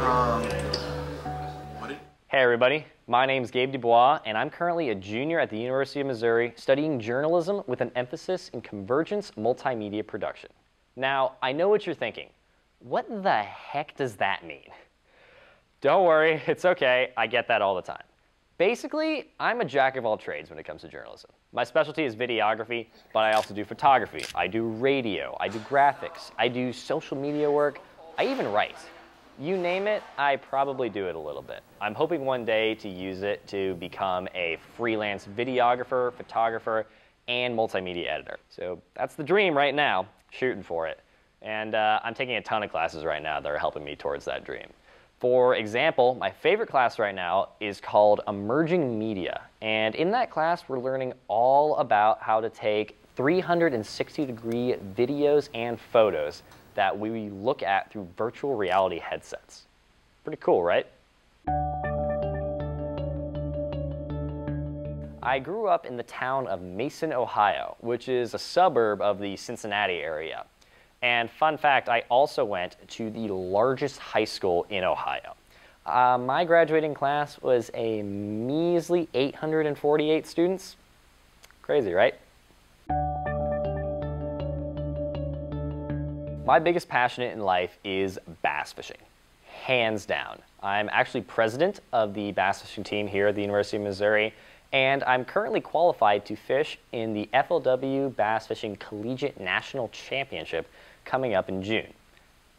Um. Hey everybody, my name is Gabe Dubois, and I'm currently a junior at the University of Missouri studying journalism with an emphasis in convergence multimedia production. Now, I know what you're thinking. What the heck does that mean? Don't worry, it's okay, I get that all the time. Basically, I'm a jack of all trades when it comes to journalism. My specialty is videography, but I also do photography, I do radio, I do graphics, I do social media work, I even write. You name it, I probably do it a little bit. I'm hoping one day to use it to become a freelance videographer, photographer, and multimedia editor. So that's the dream right now, shooting for it. And uh, I'm taking a ton of classes right now that are helping me towards that dream. For example, my favorite class right now is called Emerging Media. And in that class, we're learning all about how to take 360 degree videos and photos that we look at through virtual reality headsets. Pretty cool, right? I grew up in the town of Mason, Ohio, which is a suburb of the Cincinnati area. And fun fact, I also went to the largest high school in Ohio. Uh, my graduating class was a measly 848 students. Crazy, right? My biggest passion in life is bass fishing, hands down. I'm actually president of the bass fishing team here at the University of Missouri, and I'm currently qualified to fish in the FLW Bass Fishing Collegiate National Championship coming up in June.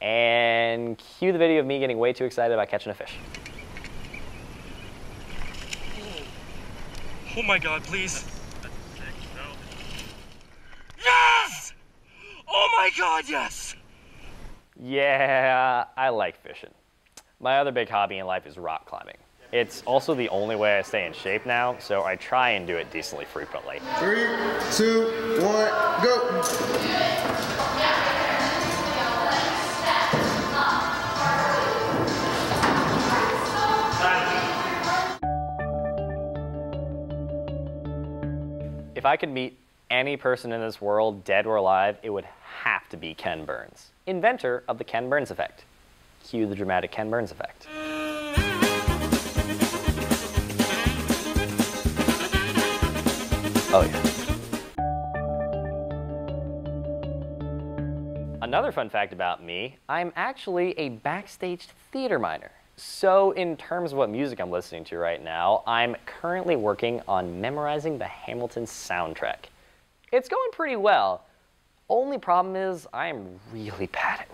And cue the video of me getting way too excited about catching a fish. Oh, oh my god, please. Yes! Oh my god, yes! Yeah, I like fishing. My other big hobby in life is rock climbing. It's also the only way I stay in shape now, so I try and do it decently frequently. Three, two, one, go. If I could meet any person in this world, dead or alive, it would have to be Ken Burns, inventor of the Ken Burns effect. Cue the dramatic Ken Burns effect. Oh, yeah. Another fun fact about me, I'm actually a backstage theater minor. So, in terms of what music I'm listening to right now, I'm currently working on memorizing the Hamilton soundtrack. It's going pretty well. Only problem is, I am really bad at.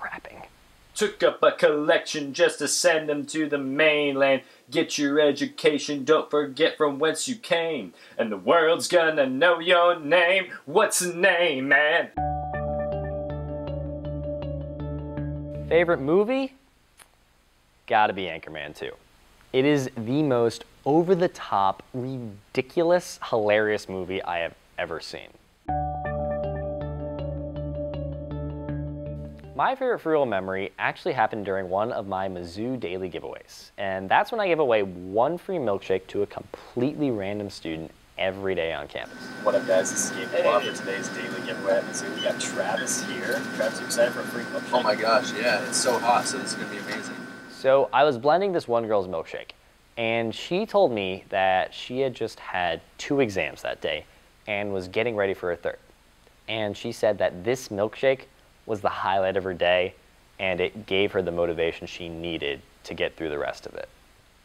Took up a collection just to send them to the mainland. Get your education, don't forget from whence you came. And the world's gonna know your name. What's the name, man? Favorite movie? Gotta be Anchorman 2. It is the most over the top, ridiculous, hilarious movie I have ever seen. My favorite F'real memory actually happened during one of my Mizzou daily giveaways. And that's when I gave away one free milkshake to a completely random student every day on campus. What up, guys? This is Gabe Dubois for today's daily giveaway at Mizzou. We got Travis here. Travis, you excited for a free milkshake? Oh my gosh, yeah, it's so hot, so this is gonna be amazing. So I was blending this one girl's milkshake, and she told me that she had just had two exams that day and was getting ready for a third. And she said that this milkshake was the highlight of her day, and it gave her the motivation she needed to get through the rest of it.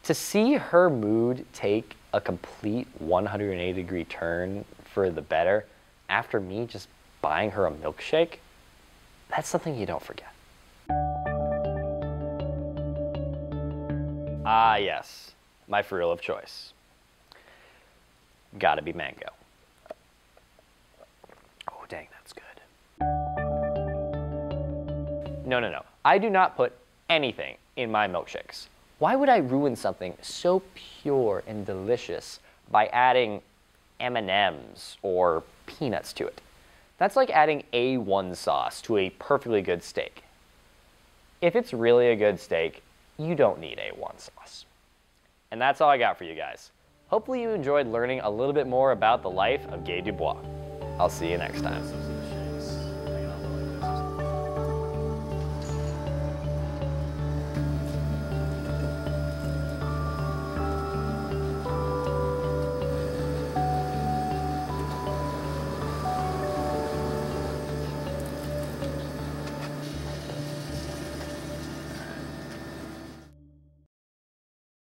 To see her mood take a complete 180 degree turn for the better after me just buying her a milkshake, that's something you don't forget. Ah, yes, my fruit of choice. Gotta be mango. Oh, dang, that's good. No, no, no. I do not put anything in my milkshakes. Why would I ruin something so pure and delicious by adding M&Ms or peanuts to it? That's like adding A1 sauce to a perfectly good steak. If it's really a good steak, you don't need A1 sauce. And that's all I got for you guys. Hopefully you enjoyed learning a little bit more about the life of Gabe Dubois. I'll see you next time.